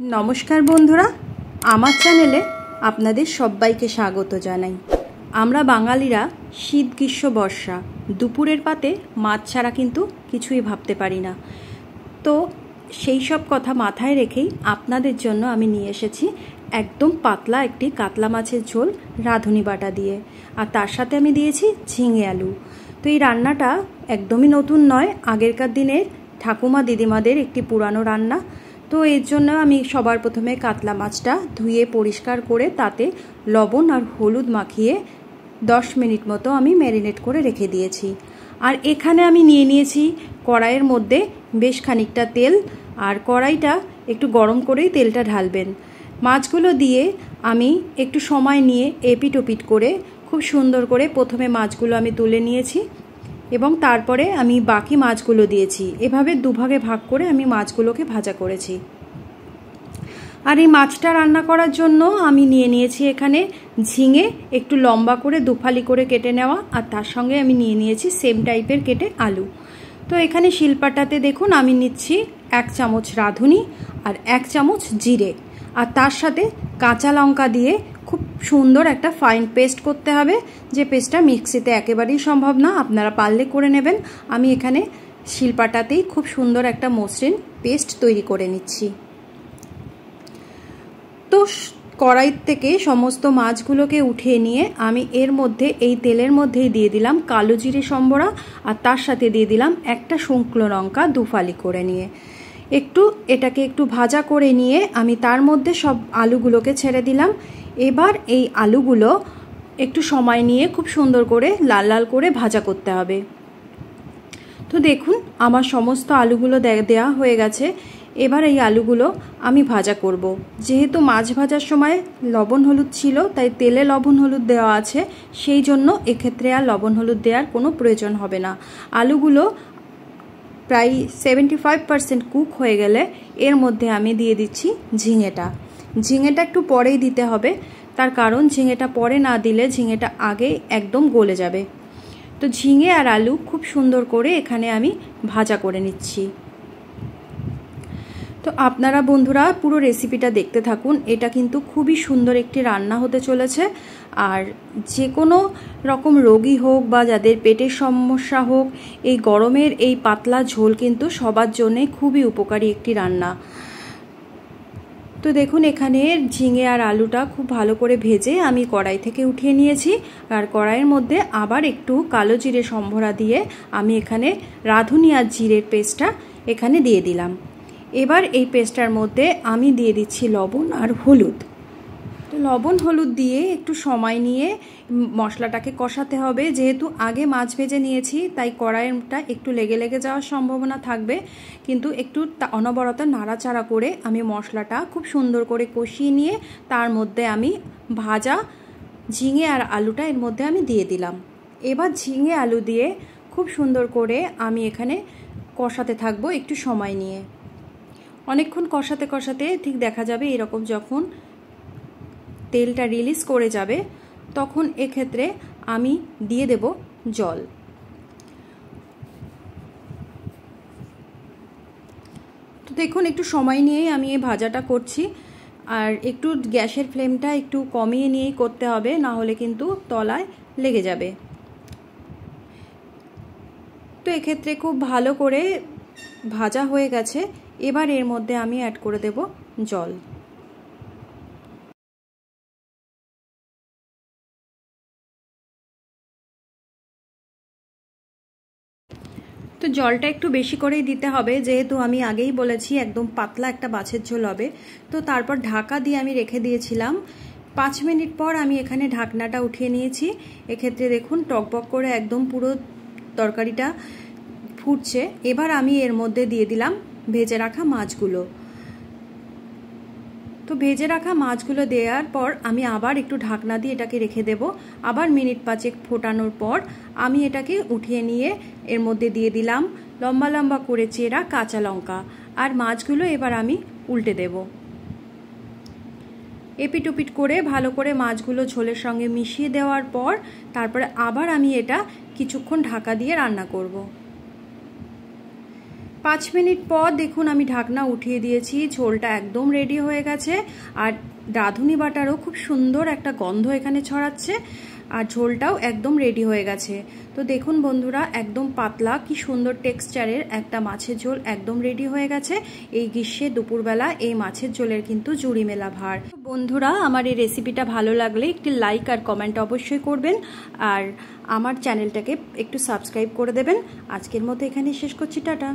নমস্কার বন্ধুরা, আমার চ্যানেলে আপনাদের সবাইকে স্বাগত জানাই। আমরা বাঙালিরা শীত, গ্রীষ্ম, বর্ষা দুপুরের পাতে মাছ ছাড়া কিন্তু কিছুই ভাবতে পারি না। তো সেই সব কথা মাথায় রেখেই আপনাদের জন্য আমি নিয়ে এসেছি একদম পাতলা একটি কাতলা মাছের ঝোল রাঁধুনি বাটা দিয়ে। আর তার সাথে আমি দিয়েছি ঝিঙে আলু। তো এই রান্নাটা একদমই নতুন নয়, আগেরকার দিনের ঠাকুমা, দিদিমাদের একটি পুরানো রান্না। তো এর জন্য আমি সবার প্রথমে কাতলা মাছটা ধুয়ে পরিষ্কার করে তাতে লবণ আর হলুদ মাখিয়ে দশ মিনিট মতো আমি ম্যারিনেট করে রেখে দিয়েছি। আর এখানে আমি নিয়ে নিয়েছি কড়াইয়ের মধ্যে বেশ খানিকটা তেল আর কড়াইটা একটু গরম করেই তেলটা ঢালবেন। মাছগুলো দিয়ে আমি একটু সময় নিয়ে এপিট ওপিট করে খুব সুন্দর করে প্রথমে মাছগুলো আমি তুলে নিয়েছি। এবং তারপরে আমি বাকি মাছগুলো দিয়েছি। এভাবে দুভাগে ভাগ করে আমি মাছগুলোকে ভাজা করেছি। আর এই মাছটা রান্না করার জন্য আমি নিয়ে নিয়েছি এখানে ঝিঙে, একটু লম্বা করে দুফালি করে কেটে নেওয়া, আর তার সঙ্গে আমি নিয়ে নিয়েছি সেম টাইপের কেটে আলু। তো এখানে শিল্পাটাতে দেখুন, আমি নিচ্ছি এক চামচ রাঁধুনি আর এক চামচ জিরে। আর তার সাথে কাঁচা লঙ্কা দিয়ে খুব সুন্দর একটা ফাইন পেস্ট করতে হবে। যে পেস্টটা মিক্সিতে একেবারেই সম্ভব না, আপনারা পারলে করে নেবেন। আমি এখানে শিল্পাটাতেই খুব সুন্দর একটা মসৃণ পেস্ট তৈরি করে নিচ্ছি। তো কড়াই থেকে সমস্ত মাছগুলোকে উঠিয়ে নিয়ে আমি এর মধ্যে, এই তেলের মধ্যেই দিয়ে দিলাম কালো জিরে সম্বরা আর তার সাথে দিয়ে দিলাম একটা শুঙ্কলো লঙ্কা দুফালি করে নিয়ে। একটু এটাকে একটু ভাজা করে নিয়ে আমি তার মধ্যে সব আলুগুলোকে ছেড়ে দিলাম। এবার এই আলুগুলো একটু সময় নিয়ে খুব সুন্দর করে লাল লাল করে ভাজা করতে হবে। তো দেখুন, আমার সমস্ত আলুগুলো দেওয়া হয়ে গেছে। এবার এই আলুগুলো আমি ভাজা করব। যেহেতু মাছ ভাজার সময় লবণ হলুদ ছিল, তাই তেলে লবণ হলুদ দেওয়া আছে, সেই জন্য এক্ষেত্রে আর লবণ হলুদ দেওয়ার কোনো প্রয়োজন হবে না। আলুগুলো প্রায় সেভেন্টি ফাইভ পারসেন্ট কুক হয়ে গেলে এর মধ্যে আমি দিয়ে দিচ্ছি ঝিঙেটা। ঝিঙেটা একটু পরেই দিতে হবে। তার কারণ ঝিঙেটা পরে না দিলে ঝিঙেটা আগে একদম গলে যাবে। তো ঝিঙে আর আলু খুব সুন্দর করে এখানে আমি ভাজা করে নিচ্ছি। তো আপনারা বন্ধুরা পুরো রেসিপিটা দেখতে থাকুন। এটা কিন্তু খুবই সুন্দর একটি রান্না হতে চলেছে। আর যে কোনো রকম রোগী হোক বা যাদের পেটের সমস্যা হোক, এই গরমের এই পাতলা ঝোল কিন্তু সবার জন্যে খুবই উপকারী একটি রান্না। তো দেখুন, এখানে ঝিঙে আর আলুটা খুব ভালো করে ভেজে আমি কড়াই থেকে উঠিয়ে নিয়েছি। আর কড়াইয়ের মধ্যে আবার একটু কালো জিরে সম্ভরা দিয়ে আমি এখানে রাঁধুনি আর জিরের পেস্টটা এখানে দিয়ে দিলাম। এবার এই পেস্টটার মধ্যে আমি দিয়ে দিচ্ছি লবণ আর হলুদ। লবণ, হলুদ দিয়ে একটু সময় নিয়ে মশলাটাকে কষাতে হবে। যেহেতু আগে মাছ ভেজে নিয়েছি, তাই কড়াইটা একটু লেগে লেগে যাওয়ার সম্ভাবনা থাকবে। কিন্তু একটু অনবরত নাড়াচাড়া করে আমি মশলাটা খুব সুন্দর করে কষিয়ে নিয়ে তার মধ্যে আমি ভাজা ঝিঙে আর আলুটা এর মধ্যে আমি দিয়ে দিলাম। এবার ঝিঙে আলু দিয়ে খুব সুন্দর করে আমি এখানে কষাতে থাকব একটু সময় নিয়ে। অনেকক্ষণ কষাতে কষাতে ঠিক দেখা যাবে এরকম যখন তেলটা রিলিজ করে যাবে, তখন এক্ষেত্রে আমি দিয়ে দেব জল। তো দেখুন, একটু সময় নিয়েই আমি এই ভাজাটা করছি। আর একটু গ্যাসের ফ্লেমটা একটু কমিয়ে নিয়েই করতে হবে, না হলে কিন্তু তলায় লেগে যাবে। তো এক্ষেত্রে খুব ভালো করে ভাজা হয়ে গেছে। এবার এর মধ্যে আমি অ্যাড করে দেব জল। তো জলটা একটু বেশি করেই দিতে হবে। যেহেতু আমি আগেই বলেছি, একদম পাতলা একটা বাছের ঝোল হবে। তো তারপর ঢাকা দিয়ে আমি রেখে দিয়েছিলাম। পাঁচ মিনিট পর আমি এখানে ঢাকনাটা উঠিয়ে নিয়েছি। এক্ষেত্রে দেখুন, টকবক করে একদম পুরো তরকারিটা ফুটছে। এবার আমি এর মধ্যে দিয়ে দিলাম ভেজে রাখা মাছগুলো। তো ভেজে রাখা মাছগুলো দেওয়ার পর আমি আবার একটু ঢাকনা দিয়ে এটাকে রেখে দেব। আবার মিনিট পাঁচেক ফোটানোর পর আমি এটাকে উঠিয়ে নিয়ে এর মধ্যে দিয়ে দিলাম লম্বা লম্বা করে চেরা কাঁচা লঙ্কা। আর মাছগুলো এবার আমি উল্টে দেব। এপিট ওপিট করে ভালো করে মাছগুলো ঝোলের সঙ্গে মিশিয়ে দেওয়ার পর তারপরে আবার আমি এটা কিছুক্ষণ ঢাকা দিয়ে রান্না করব। পাঁচ মিনিট পর দেখুন আমি ঢাকনা উঠিয়ে দিয়েছি, ঝোলটা একদম রেডি হয়ে গেছে। আর রাঁধুনি বাটারও খুব সুন্দর একটা গন্ধ এখানে ছড়াচ্ছে, আর ঝোলটাও একদম রেডি হয়ে গেছে। তো দেখুন বন্ধুরা, একদম পাতলা, কি সুন্দর টেক্সচারের একটা মাছের ঝোল একদম রেডি হয়ে গেছে। এই গ্রীষ্মে দুপুরবেলা এই মাছের ঝোলের কিন্তু জুড়ি মেলা ভার। বন্ধুরা, আমার এই রেসিপিটা ভালো লাগলে একটি লাইক আর কমেন্ট অবশ্যই করবেন, আর আমার চ্যানেলটাকে একটু সাবস্ক্রাইব করে দেবেন। আজকের মতো এখানে শেষ করছি, টাটা।